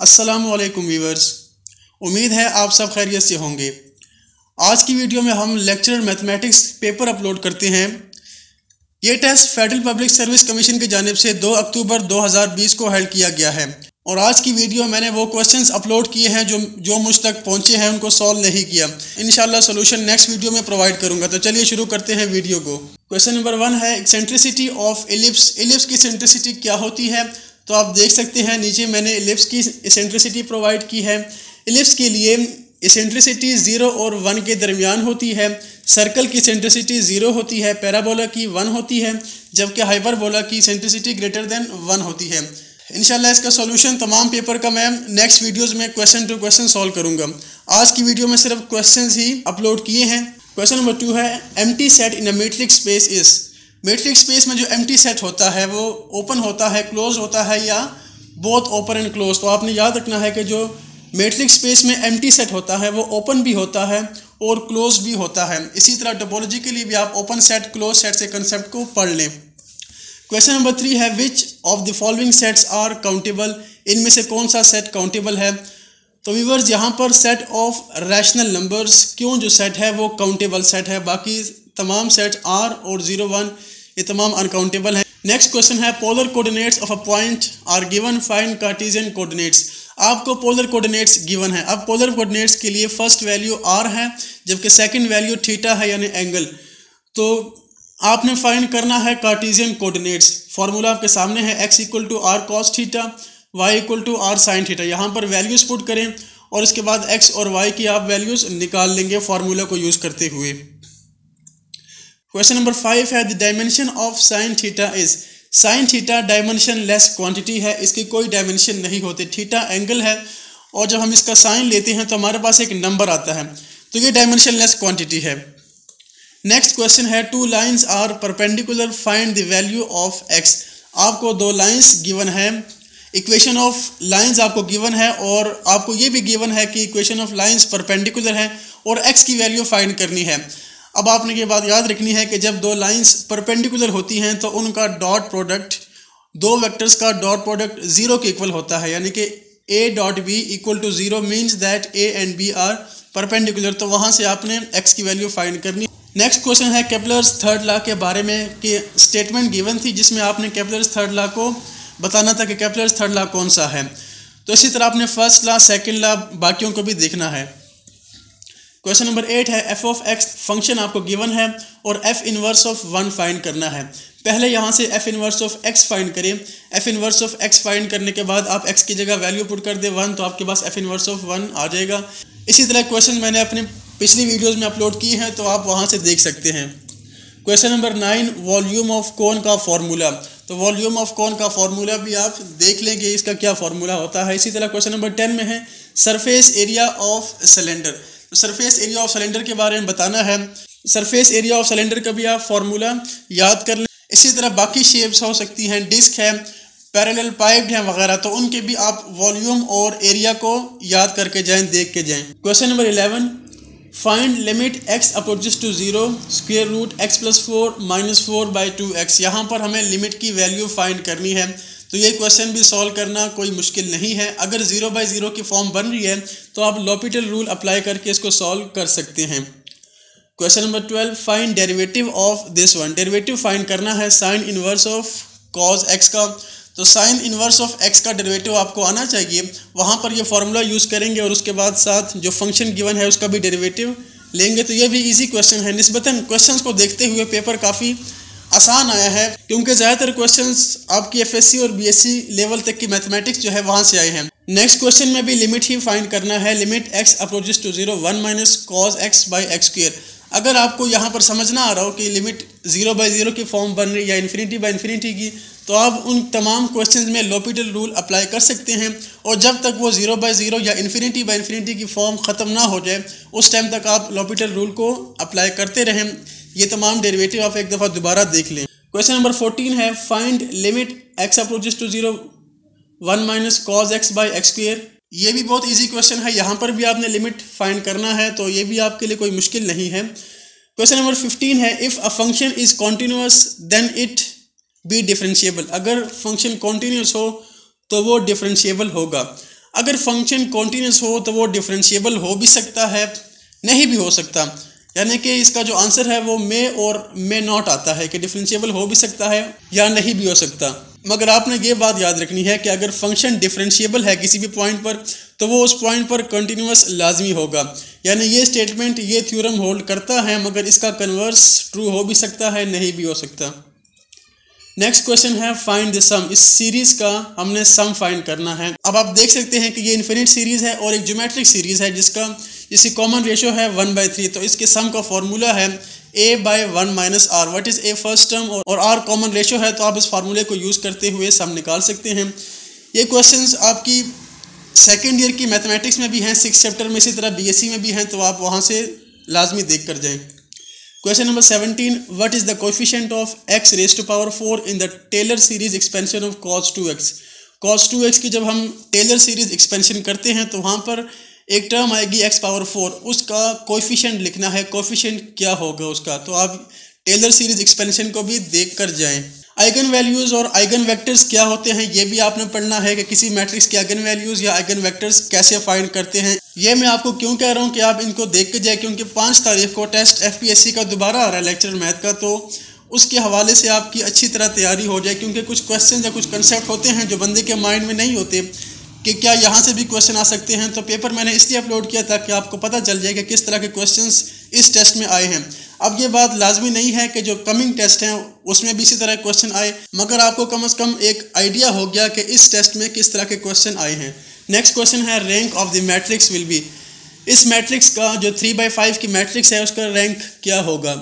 असलकुम वीवर्स उम्मीद है आप सब खैरियत से होंगे। आज की वीडियो में हम लेक्चर मैथमेटिक्स पेपर अपलोड करते हैं। ये test federal public service commission की जानब से 2 अक्टूबर 2020 को हेल्ड किया गया है। और आज की वीडियो मैंने वो क्वेश्चंस अपलोड किए हैं जो जो मुझ तक पहुँचे हैं, उनको सॉल्व नहीं किया। इन सोल्यूशन नेक्स्ट वीडियो में प्रोवाइड करूँगा। तो चलिए शुरू करते हैं वीडियो को। क्वेश्चन नंबर वन है सेंट्रिसिटी ऑफ़ एलिप्स एलिप्स की सेंट्रिसिटी क्या होती है? तो आप देख सकते हैं, नीचे मैंने एलिप्स की इसेंट्रिसिटी प्रोवाइड की है। एलिप्स के लिए इसेंट्रिसिटी ज़ीरो और वन के दरमियान होती है। सर्कल की सेंट्रिसिटी ज़ीरो होती है पैराबोला की वन होती है, जबकि हाइपरबोला की सेंट्रिसिटी ग्रेटर देन वन होती है। इनशाला इसका सॉल्यूशन तमाम पेपर का मैं नेक्स्ट वीडियोस में क्वेश्चन टू क्वेश्चन सॉल्व करूँगा। आज की वीडियो में सिर्फ़ क्वेश्चंस ही अपलोड किए हैं। क्वेश्चन नंबर टू है empty set in a metric space is metric space में जो एमटी सेट होता है, वो ओपन होता है क्लोज होता है या बोथ ओपन एंड क्लोज तो आपने याद रखना है कि जो मेट्रिक स्पेस में एमटी सेट होता है, वो ओपन भी होता है और क्लोज भी होता है। इसी तरह टोपोलॉजी के लिए भी आप ओपन सेट क्लोज सेट से कंसेप्ट को पढ़ लें। क्वेश्चन नंबर थ्री है which of the following sets are countable इनमें से कौन सा सेट काउंटेबल है? तो व्यूवर्स यहाँ पर सेट ऑफ़ रैशनल नंबर्स क्यों जो सेट है वो काउंटेबल सेट है? बाकी तमाम सेट आर और ज़ीरो वन ये तमाम अनकाउंटेबल है। नेक्स्ट क्वेश्चन है polar coordinates of a point are given find Cartesian coordinates आपको पोलर कोऑर्डिनेट्स गिवन है। अब पोलर कोऑर्डिनेट्स के लिए फ़र्स्ट वैल्यू आर है, जबकि सेकंड वैल्यू थीटा है, यानी एंगल तो आपने फाइंड करना है कार्टिजियन कोऑर्डिनेट्स फार्मूला आपके सामने है X equal to R cos theta Y equal to R sine theta यहाँ पर वैल्यूज़ पुट करें, और इसके बाद एक्स और वाई की आप वैल्यूज़ निकाल लेंगे फार्मूला को यूज़ करते हुए। क्वेश्चन नंबर फाइव है the dimension of sine theta is sine theta dimensionless quantity है, इसकी कोई डायमेंशन नहीं होती थीटा एंगल है, और जब हम इसका साइन लेते हैं तो हमारे पास एक नंबर आता है तो ये डायमेंशन लेस क्वांटिटी है। नेक्स्ट क्वेश्चन है two lines are perpendicular find the value of X आपको दो लाइन्स गिवन है इक्वेशन ऑफ़ लाइंस आपको गिवन है, और आपको ये भी गिवन है कि इक्वेशन ऑफ़ लाइंस परपेंडिकुलर है, और एक्स की वैल्यू फाइंड करनी है। अब आपने ये बात याद रखनी है कि जब दो लाइंस परपेंडिकुलर होती हैं तो उनका डॉट प्रोडक्ट, दो वेक्टर्स का डॉट प्रोडक्ट ज़ीरो के इक्वल होता है। यानी कि A dot B equal to zero means that A and B are perpendicular तो वहाँ से आपने एक्स की वैल्यू फाइंड करनी। नेक्स्ट क्वेश्चन है कैपलर्स थर्ड लॉ के बारे में कि स्टेटमेंट गिवन थी, जिसमें आपने कैपलर्स थर्ड लॉ को बताना था कि कैपलर्स थर्ड लॉ कौन सा है। तो इसी तरह आपने फ़र्स्ट लॉ सेकेंड लॉ बाकियों को भी देखना है। क्वेश्चन नंबर एट है एफ़ ऑफ़ एक्स फ़ंक्शन आपको गिवन है और F inverse of one find करना है। पहले यहाँ से F inverse of X find करें। F inverse of X find करने के बाद आप एक्स की जगह वैल्यू पुट कर दें वन तो आपके पास एफ़ इनवर्स ऑफ़ वन आ जाएगा। इसी तरह क्वेश्चन मैंने अपने पिछली वीडियोज़ में अपलोड की हैं तो आप वहाँ से देख सकते हैं। Question number nine volume of cone का फॉर्मूला तो वॉल्यूम ऑफ़ कौन का फॉर्मूला भी आप देख लेंगे, इसका क्या फॉर्मूला होता है। इसी तरह क्वेश्चन नंबर टेन में है सरफेस एरिया ऑफ़ सिलेंडर तो सरफेस एरिया ऑफ़ सिलेंडर के बारे में बताना है। सरफेस एरिया ऑफ़ सिलेंडर का भी आप फार्मूला याद कर लें। इसी तरह बाकी शेप्स हो सकती हैं। डिस्क है पैरेलल पाइप हैं वगैरह तो उनके भी आप वॉल्यूम और एरिया को याद करके जाएँ, देख के जाएँ। Question number eleven find limit X approaches to zero square root X plus four minus four by two X यहाँ पर हमें लिमिट की वैल्यू फाइंड करनी है। तो ये क्वेश्चन भी सॉल्व करना कोई मुश्किल नहीं है। अगर ज़ीरो बाई ज़ीरो की फॉर्म बन रही है तो आप लॉपिटल रूल अप्लाई करके इसको सॉल्व कर सकते हैं। Question number twelve find derivative of this one derivative find करना है sine inverse of cos X का। तो साइन इनवर्स ऑफ़ एक्स का डेरिवेटिव आपको आना चाहिए। वहाँ पर ये फार्मूला यूज़ करेंगे और उसके बाद साथ जो फ़ंक्शन गिवन है, उसका भी डेरिवेटिव लेंगे। तो ये भी इजी क्वेश्चन है नस्बता क्वेश्चंस को देखते हुए पेपर काफ़ी आसान आया है, क्योंकि ज़्यादातर क्वेश्चंस आपकी एफएससी और बीएससी लेवल तक की मैथमेटिक्स जो है वहाँ से आए हैं। नेक्स्ट क्वेश्चन में भी लिमिट ही फाइंड करना है। Limit X approaches to zero one minus cos X by X square अगर आपको यहाँ पर समझना आ रहा हो कि लिमिट ज़ीरो बाई ज़ीरो की फॉर्म बन रही या इन्फिनिटी बाई इन्फिनिटी की तो आप उन तमाम क्वेश्चंस में लोपिटल रूल अप्लाई कर सकते हैं। और जब तक वो ज़ीरो बाई ज़ीरो या इन्फिनिटी बाई इन्फिनिटी की फॉर्म ख़त्म ना हो जाए, उस टाइम तक आप लोपिटल रूल को अप्लाई करते रहें। ये तमाम डेरिवेटिव आप एक दफ़ा दोबारा देख लें। क्वेश्चन नंबर फोर्टीन है find limit X approaches to zero one minus cos X by X square ये भी बहुत इजी क्वेश्चन है, यहाँ पर भी आपने लिमिट फाइंड करना है तो ये भी आपके लिए कोई मुश्किल नहीं है। क्वेश्चन नंबर फिफ्टीन है if a function is continuous then it be differentiable अगर फ़ंक्शन कॉन्टीन्यूस हो तो वो डिफ्रेंशिएबल होगा। अगर फ़ंक्शन कॉन्टीन्यूस हो तो वो डिफ्रेंशिएबल हो भी सकता है, नहीं भी हो सकता। यानी कि इसका जो आंसर है वो मे और मे नॉट आता है, कि डिफ्रेंशिएबल हो भी सकता है या नहीं भी हो सकता। मगर आपने ये बात याद रखनी है कि अगर फ़ंक्शन डिफरेंशिएबल है किसी भी पॉइंट पर तो वो उस पॉइंट पर कंटिन्यूस लाजमी होगा। यानी ये स्टेटमेंट ये थ्योरम होल्ड करता है, मगर इसका कन्वर्स ट्रू हो भी सकता है, नहीं भी हो सकता। नेक्स्ट क्वेश्चन है फाइंड द सम इस सीरीज़ का हमने सम फाइंड करना है। अब आप देख सकते हैं कि ये इन्फिनिट सीरीज़ है और एक ज्योमेट्रिक सीरीज़ है, जिसका जिसकी कॉमन रेशियो है वन बाई थ्री तो इसके सम का फॉर्मूला है A by one minus R what is A first term और आर कॉमन रेशियो है तो आप इस फार्मूले को यूज़ करते हुए सम निकाल सकते हैं। ये क्वेश्चन आपकी सेकेंड ईयर की मैथमेटिक्स में भी हैं सिक्स चैप्टर में इसी तरह बीएससी में भी हैं तो आप वहाँ से लाजमी देख कर जाएँ। Question number seventeen what is the coefficient of X raise to power four in the Taylor series expansion of cos two X cos two X की जब हम टेलर सीरीज़ एक्सपेंशन करते हैं तो वहाँ पर एक टर्म आएगी एक्स पावर फोर उसका कोफिशेंट लिखना है कोफिशेंट क्या होगा उसका? तो आप टेलर सीरीज़ एक्सपेंशन को भी देख कर जाएँ। आइगन वैल्यूज़ और आइगन वेक्टर्स क्या होते हैं, ये भी आपने पढ़ना है कि किसी मैट्रिक्स के आइगन वैल्यूज़ या आइगन वेक्टर्स कैसे फाइंड करते हैं। ये मैं आपको क्यों कह रहा हूँ कि आप इनको देख के जाए, क्योंकि पाँच तारीख को टेस्ट एफपीएससी का दोबारा आ रहा है लेक्चर मैथ का तो उसके हवाले से आपकी अच्छी तरह तैयारी हो जाए, क्योंकि कुछ क्वेश्चन या कुछ कंसेप्ट होते हैं जो बंदे के माइंड में नहीं होते। कि क्या यहाँ से भी क्वेश्चन आ सकते हैं? तो पेपर मैंने इसलिए अपलोड किया था कि आपको पता चल जाए कि किस तरह के क्वेश्चंस इस टेस्ट में आए हैं। अब ये बात लाजमी नहीं है कि जो कमिंग टेस्ट हैं, उसमें भी इसी तरह क्वेश्चन आए, मगर आपको कम अज़ कम एक आइडिया हो गया कि इस टेस्ट में किस तरह के क्वेश्चन आए हैं। नेक्स्ट क्वेश्चन है rank of the matrix will be इस मैट्रिक्स का जो थ्री बाई फाइव की मैट्रिक्स है, उसका रैंक क्या होगा?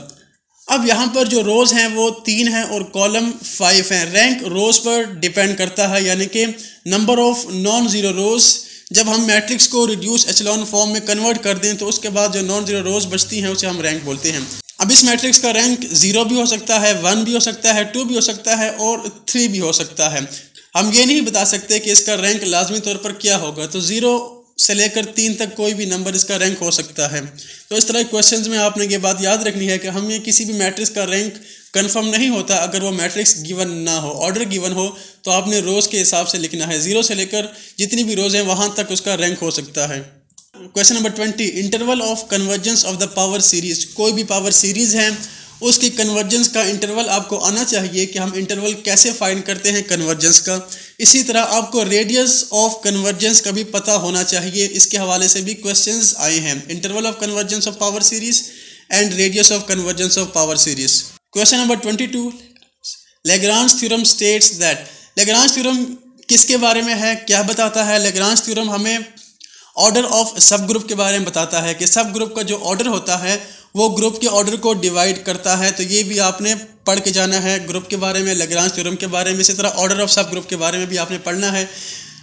अब यहाँ पर जो रोज़ हैं, वो तीन हैं और कॉलम फाइव हैं। रैंक रोज़ पर डिपेंड करता है, यानी कि number of non zero rows जब हम मैट्रिक्स को रिड्यूस एचलॉन फॉर्म में कन्वर्ट कर दें तो उसके बाद जो नॉन ज़ीरो रोज़ बचती हैं, उसे हम रैंक बोलते हैं। अब इस मैट्रिक्स का रैंक ज़ीरो भी हो सकता है वन भी हो सकता है टू भी हो सकता है और थ्री भी हो सकता है। हम ये नहीं बता सकते कि इसका रैंक लाजमी तौर पर क्या होगा। तो ज़ीरो से लेकर तीन तक कोई भी नंबर इसका रैंक हो सकता है। तो इस तरह के क्वेश्चंस में आपने ये बात याद रखनी है कि हमें किसी भी मैट्रिक्स का रैंक कंफर्म नहीं होता अगर वो मैट्रिक्स गिवन ना हो ऑर्डर गिवन हो तो आपने रोज़ के हिसाब से लिखना है। ज़ीरो से लेकर जितनी भी रोज़ हैं, वहाँ तक उसका रैंक हो सकता है। Question number twenty interval of convergence of the power series कोई भी पावर सीरीज़ है उसकी कन्वर्जेंस का इंटरवल आपको आना चाहिए कि हम इंटरवल कैसे फाइंड करते हैं कन्वर्जेंस का। इसी तरह आपको रेडियस ऑफ़ कन्वर्जेंस का भी पता होना चाहिए। इसके हवाले से भी क्वेश्चंस आए हैं। Interval of convergence of power series and radius of convergence of power series question number twenty two Lagrange's theorem states that Lagrange's theorem किसके बारे में है? क्या बताता है? लेग्रांस थ्योरम हमें ऑर्डर ऑफ़ सब ग्रुप के बारे में बताता है कि सब ग्रुप का जो ऑर्डर होता है वो ग्रुप के ऑर्डर को डिवाइड करता है तो ये भी आपने पढ़ के जाना है। ग्रुप के बारे में लग्रांस थ्योरम के बारे में, इसी तरह ऑर्डर ऑफ़ सब ग्रुप के बारे में भी आपने पढ़ना है।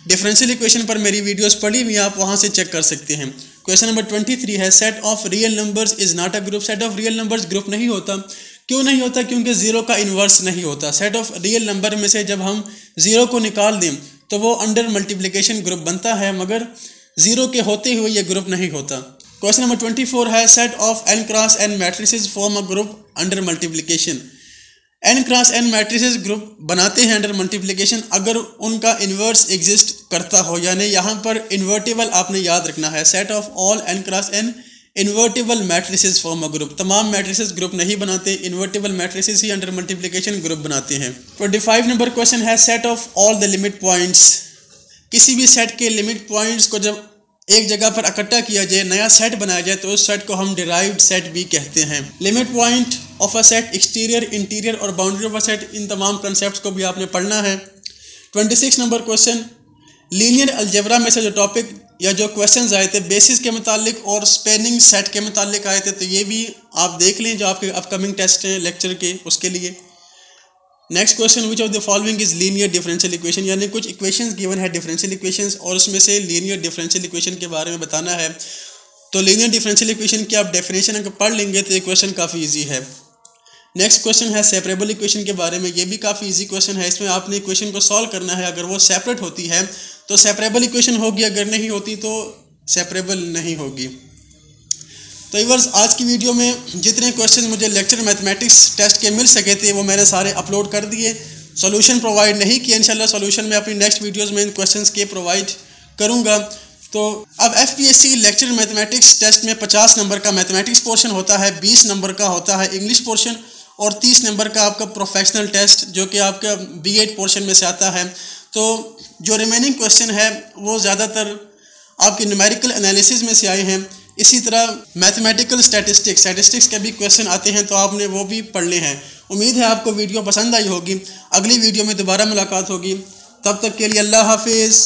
डिफरेंशियल इक्वेशन पर मेरी वीडियोस पढ़ी हुई आप वहाँ से चेक कर सकते हैं। क्वेश्चन नंबर ट्वेंटी थ्री है set of real numbers is not a group set of real numbers group नहीं होता। क्यों नहीं होता? क्योंकि ज़ीरो का इन्वर्स नहीं होता। सेट ऑफ़ रियल नंबर में से जब हम ज़ीरो को निकाल दें तो वो अंडर मल्टीप्लिकेशन ग्रुप बनता है, मगर ज़ीरो के होते हुए ये ग्रुप नहीं होता। क्वेश्चन नंबर ट्वेंटी फोर है set of N cross N matrices form a group under multiplication N cross N matrices group बनाते हैं अंडर मल्टीप्लिकेशन अगर उनका इन्वर्स एग्जिस्ट करता हो, यानी यहाँ पर इन्वर्टेबल आपने याद रखना है set of all n cross n invertible matrices form a group तमाम मैट्रिसेस ग्रुप नहीं बनाते इन्वर्टेबल मैट्रिसेस ही अंडर मल्टीप्लिकेशन ग्रुप बनाते हैं. ट्वेंटी फाइव नंबर क्वेश्चन है set of all the limit points किसी भी सेट के लिमिट पॉइंट्स को जब एक जगह पर इकट्ठा किया जाए, नया सेट बनाया जाए तो उस सेट को हम डिराइव्ड सेट भी कहते हैं। Limit point of a set exterior interior और बाउंड्री ऑफ़ अ सेट इन तमाम कंसेप्ट को भी आपने पढ़ना है। Twenty six number question linear algebra में से जो टॉपिक या जो क्वेश्चंस आए थे बेसिस के मुतालिक और स्पेनिंग सेट के मुतालिक आए थे तो ये भी आप देख लें जो आपके अपकमिंग टेस्ट हैं लेक्चर के, उसके लिए। Next question which of the following is linear differential equation यानी कुछ इक्वेशंस गिवन है डिफरेंशियल इक्वेशंस और उसमें से लीनियर डिफरेंशियल इक्वेशन के बारे में बताना है। तो लीनियर डिफरेंशियल इक्वेशन की आप डेफिनेशन अगर पढ़ लेंगे तो ये क्वेश्चन काफ़ी ईजी है। नेक्स्ट क्वेश्चन है सेपरेबल इक्वेशन के बारे में, ये भी काफ़ी ईजी क्वेश्चन है। इसमें आपने इक्वेशन को सॉल्व करना है। अगर वो सेपरेट होती है तो सेपरेबल इक्वेशन होगी। अगर नहीं होती तो सेपरेबल नहीं होगी। तो इवर्स आज की वीडियो में जितने क्वेश्चन मुझे लेक्चर मैथमेटिक्स टेस्ट के मिल सके थे, वो मैंने सारे अपलोड कर दिए। सोल्यूशन प्रोवाइड नहीं किया इंशाल्लाह सोल्यूशन मैं अपनी नेक्स्ट वीडियोस में इन क्वेश्चंस के प्रोवाइड करूँगा। तो अब F P S C lecture mathematics test में पचास नंबर का मैथमेटिक्स पोर्शन होता है, बीस नंबर का होता है इंग्लिश पोर्शन और तीस नंबर का आपका प्रोफेशनल टेस्ट जो कि आपका बी एड पोर्शन में से आता है। तो जो रिमेनिंग क्वेश्चन है, वो ज़्यादातर आपके न्यूमेरिकल एनालिसिस में से आए हैं। इसी तरह मैथमेटिकल स्टैटिस्टिक्स स्टैटिस्टिक्स के भी क्वेश्चन आते हैं तो आपने वो भी पढ़ने हैं। उम्मीद है आपको वीडियो पसंद आई होगी। अगली वीडियो में दोबारा मुलाकात होगी। तब तक के लिए अल्लाह हाफिज़।